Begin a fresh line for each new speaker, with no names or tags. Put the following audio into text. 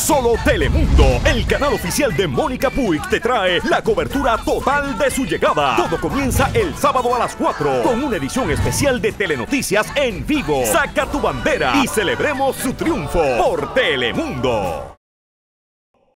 Solo Telemundo, el canal oficial de Mónica Puig, te trae la cobertura total de su llegada. Todo comienza el sábado a las 4 con una edición especial de Telenoticias en vivo. Saca tu bandera y celebremos su triunfo por Telemundo.